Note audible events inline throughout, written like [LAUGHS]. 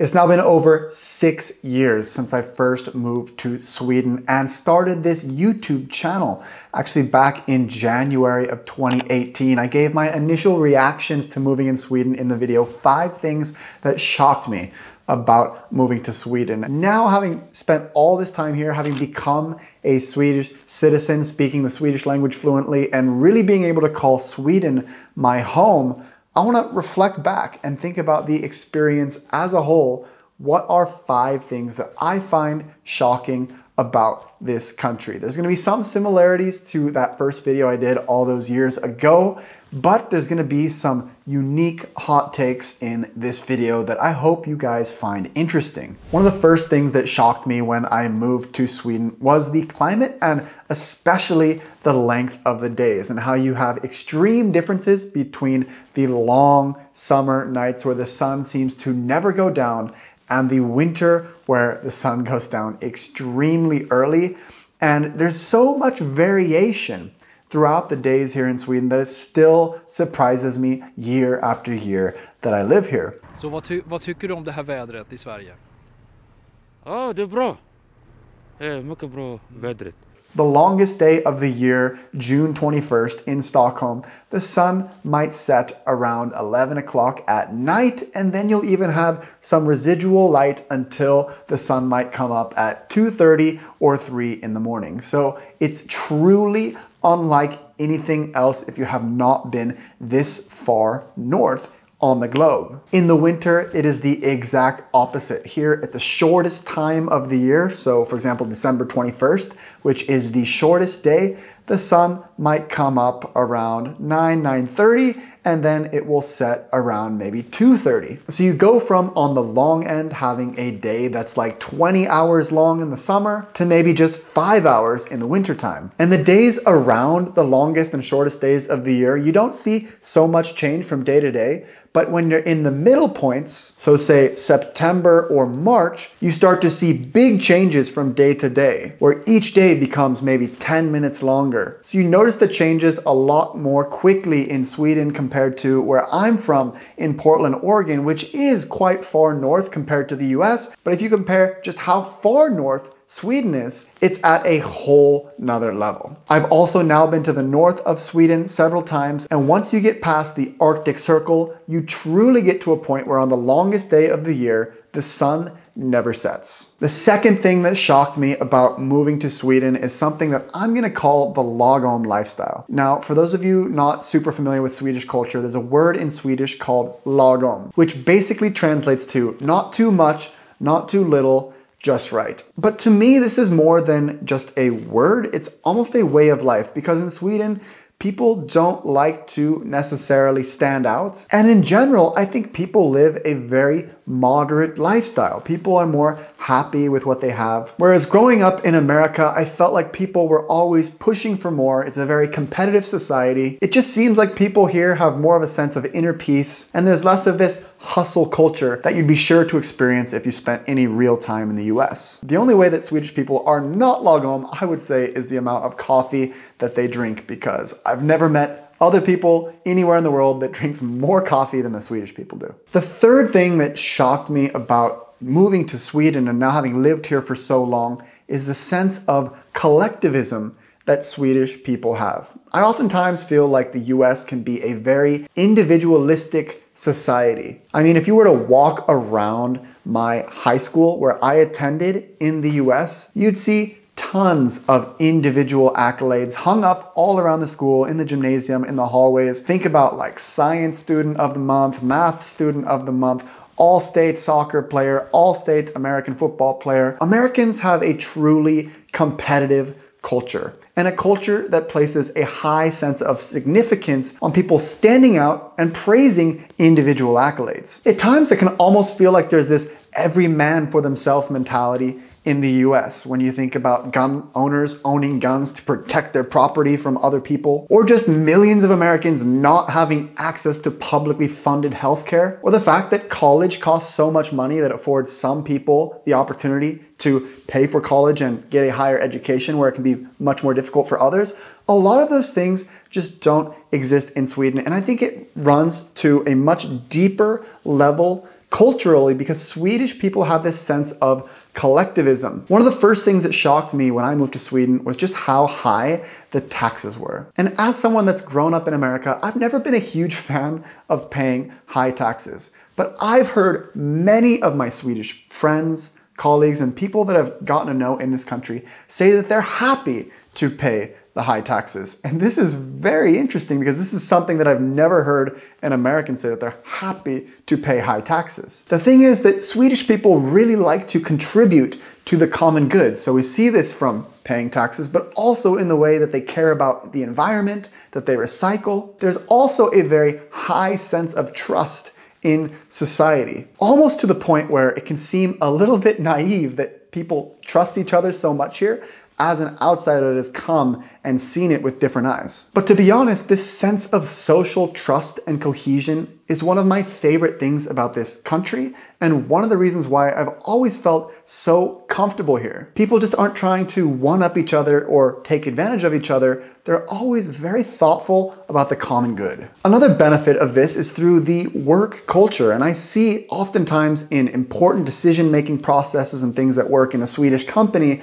It's now been over six years since I first moved to Sweden and started this YouTube channel. Actually, back in January of 2018, I gave my initial reactions to moving in Sweden in the video, five things that shocked me about moving to Sweden. Now, having spent all this time here, having become a Swedish citizen, speaking the Swedish language fluently, and really being able to call Sweden my home, I want to reflect back and think about the experience as a whole. What are five things that I find shocking about this country. There's gonna be some similarities to that first video I did all those years ago, but there's gonna be some unique hot takes in this video that I hope you guys find interesting. One of the first things that shocked me when I moved to Sweden was the climate and especially the length of the days and how you have extreme differences between the long summer nights where the sun seems to never go down and the winter where the sun goes down extremely early. And there's so much variation throughout the days here in Sweden that it still surprises me year after year that I live here. Så vad, ty vad tycker du om det här vädret i Sverige? Ja, det är bra. Det är mycket bra vädret. The longest day of the year, June 21st in Stockholm, the sun might set around 11 o'clock at night, and then you'll even have some residual light until the sun might come up at 2.30 or 3 in the morning. So it's truly unlike anything else if you have not been this far north on the globe. In the winter, it is the exact opposite. Here at the shortest time of the year, so for example, December 21st, which is the shortest day, the sun might come up around 9, 9.30, and then it will set around maybe 2.30. So you go from on the long end having a day that's like 20 hours long in the summer to maybe just five hours in the wintertime. And the days around the longest and shortest days of the year, you don't see so much change from day to day, but when you're in the middle points, so say September or March, you start to see big changes from day to day, where each day becomes maybe 10 minutes longer longer. So you notice the changes a lot more quickly in Sweden compared to where I'm from in Portland, Oregon, which is quite far north compared to the US. But if you compare just how far north Sweden is, it's at a whole nother level. I've also now been to the north of Sweden several times, and once you get past the Arctic Circle, you truly get to a point where on the longest day of the year, the sun never sets. The second thing that shocked me about moving to Sweden is something that I'm gonna call the lagom lifestyle. Now, for those of you not super familiar with Swedish culture, there's a word in Swedish called lagom, which basically translates to not too much, not too little, just right. But to me, this is more than just a word, it's almost a way of life because in Sweden, people don't like to necessarily stand out. And in general, I think people live a very moderate lifestyle. People are more happy with what they have. Whereas growing up in America, I felt like people were always pushing for more. It's a very competitive society. It just seems like people here have more of a sense of inner peace, and there's less of this hustle culture that you'd be sure to experience if you spent any real time in the US. The only way that Swedish people are not lagom, I would say, is the amount of coffee that they drink because I've never met other people anywhere in the world that drinks more coffee than the Swedish people do. The third thing that shocked me about moving to Sweden and now having lived here for so long is the sense of collectivism that Swedish people have. I oftentimes feel like the US can be a very individualistic society. I mean, if you were to walk around my high school where I attended in the US, you'd see tons of individual accolades hung up all around the school, in the gymnasium, in the hallways. Think about like science student of the month, math student of the month, all-state soccer player, all-state American football player. Americans have a truly competitive culture and a culture that places a high sense of significance on people standing out and praising individual accolades. At times, it can almost feel like there's this every man for themselves mentality in the US when you think about gun owners owning guns to protect their property from other people, or just millions of Americans not having access to publicly funded healthcare, or the fact that college costs so much money that affords some people the opportunity to pay for college and get a higher education where it can be much more difficult for others. A lot of those things just don't exist in Sweden. And I think it runs to a much deeper level culturally because Swedish people have this sense of collectivism. One of the first things that shocked me when I moved to Sweden was just how high the taxes were. And as someone that's grown up in America, I've never been a huge [LAUGHS] fan of paying high taxes. But I've heard many of my Swedish friends, colleagues, and people that I've gotten to know in this country say that they're happy to pay the high taxes. And this is very interesting because this is something that I've never heard an American say that they're happy to pay high taxes. The thing is that Swedish people really like to contribute to the common good. So we see this from paying taxes, but also in the way that they care about the environment, that they recycle. There's also a very high sense of trust in society, almost to the point where it can seem a little bit naive that people trust each other so much here as an outsider that has come and seen it with different eyes. But to be honest, this sense of social trust and cohesion is one of my favorite things about this country and one of the reasons why I've always felt so comfortable here. People just aren't trying to one up each other or take advantage of each other. They're always very thoughtful about the common good. Another benefit of this is through the work culture and I see oftentimes in important decision making processes and things that work in a Swedish company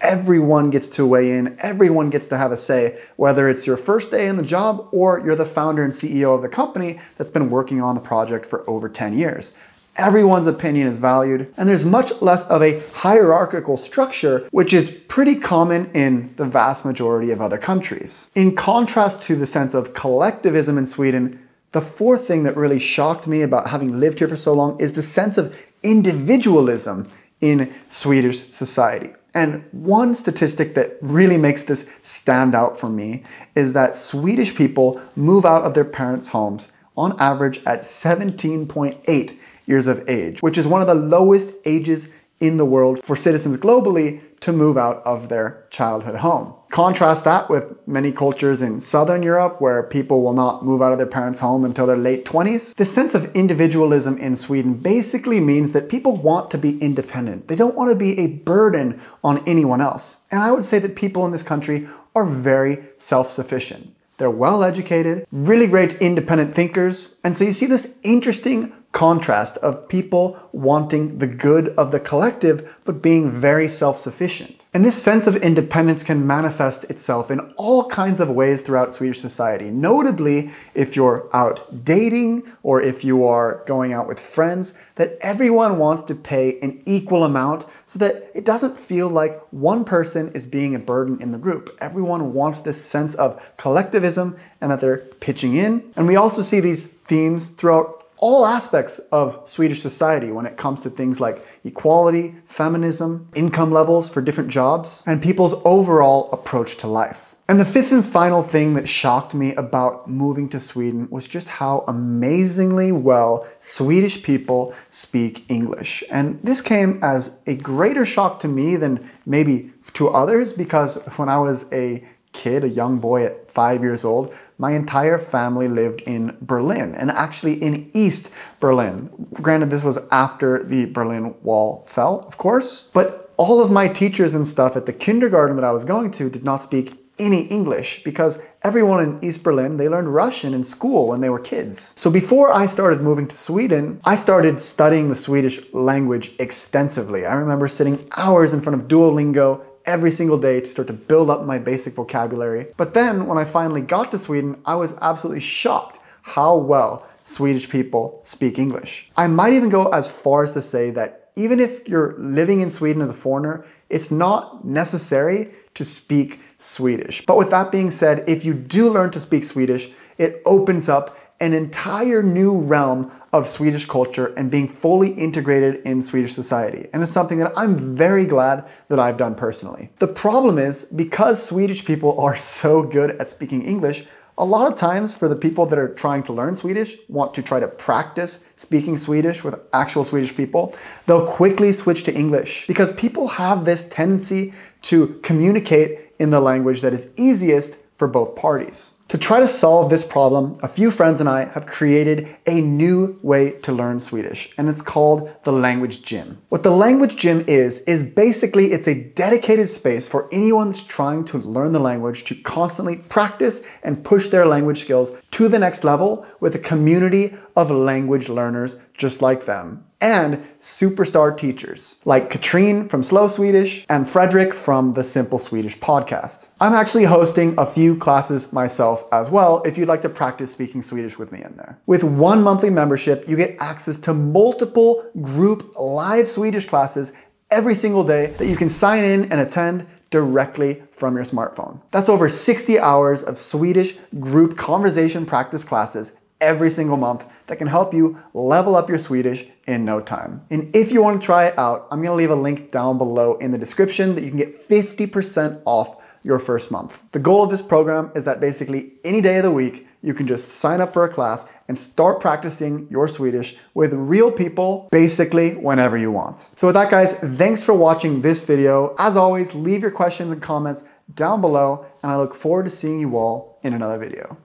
everyone gets to weigh in, everyone gets to have a say, whether it's your first day in the job or you're the founder and CEO of the company that's been working on the project for over 10 years. Everyone's opinion is valued, and there's much less of a hierarchical structure, which is pretty common in the vast majority of other countries. In contrast to the sense of collectivism in Sweden, the fourth thing that really shocked me about having lived here for so long is the sense of individualism in Swedish society. And one statistic that really makes this stand out for me is that Swedish people move out of their parents' homes on average at 17.8 years of age, which is one of the lowest ages in the world for citizens globally to move out of their childhood home. Contrast that with many cultures in Southern Europe where people will not move out of their parents' home until their late 20s. This sense of individualism in Sweden basically means that people want to be independent. They don't want to be a burden on anyone else. And I would say that people in this country are very self-sufficient. They're well educated, really great independent thinkers, and so you see this interesting contrast of people wanting the good of the collective but being very self-sufficient. And this sense of independence can manifest itself in all kinds of ways throughout Swedish society. Notably, if you're out dating or if you are going out with friends, that everyone wants to pay an equal amount so that it doesn't feel like one person is being a burden in the group. Everyone wants this sense of collectivism and that they're pitching in. And we also see these themes throughout all aspects of Swedish society when it comes to things like equality, feminism, income levels for different jobs, and people's overall approach to life. And the fifth and final thing that shocked me about moving to Sweden was just how amazingly well Swedish people speak English. And this came as a greater shock to me than maybe to others because when I was a kid, a young boy at five years old, my entire family lived in Berlin and actually in East Berlin. Granted, this was after the Berlin Wall fell, of course, but all of my teachers and stuff at the kindergarten that I was going to did not speak any English because everyone in East Berlin, they learned Russian in school when they were kids. So before I started moving to Sweden, I started studying the Swedish language extensively. I remember sitting hours in front of Duolingo every single day to start to build up my basic vocabulary. But then when I finally got to Sweden, I was absolutely shocked how well Swedish people speak English. I might even go as far as to say that even if you're living in Sweden as a foreigner, it's not necessary to speak Swedish. But with that being said, if you do learn to speak Swedish, it opens up an entire new realm of Swedish culture and being fully integrated in Swedish society. And it's something that I'm very glad that I've done personally. The problem is because Swedish people are so good at speaking English, a lot of times for the people that are trying to learn Swedish, want to try to practice speaking Swedish with actual Swedish people, they'll quickly switch to English because people have this tendency to communicate in the language that is easiest for both parties. To try to solve this problem, a few friends and I have created a new way to learn Swedish, and it's called the Language Gym. What the Language Gym is, is basically it's a dedicated space for anyone that's trying to learn the language to constantly practice and push their language skills to the next level with a community of language learners just like them. And superstar teachers like Katrine from Slow Swedish and Frederick from the Simple Swedish podcast. I'm actually hosting a few classes myself as well if you'd like to practice speaking Swedish with me in there. With one monthly membership, you get access to multiple group live Swedish classes every single day that you can sign in and attend directly from your smartphone. That's over 60 hours of Swedish group conversation practice classes every single month that can help you level up your Swedish in no time. And if you want to try it out, I'm going to leave a link down below in the description that you can get 50% off your first month. The goal of this program is that basically any day of the week, you can just sign up for a class and start practicing your Swedish with real people basically whenever you want. So with that guys, thanks for watching this video. As always, leave your questions and comments down below and I look forward to seeing you all in another video.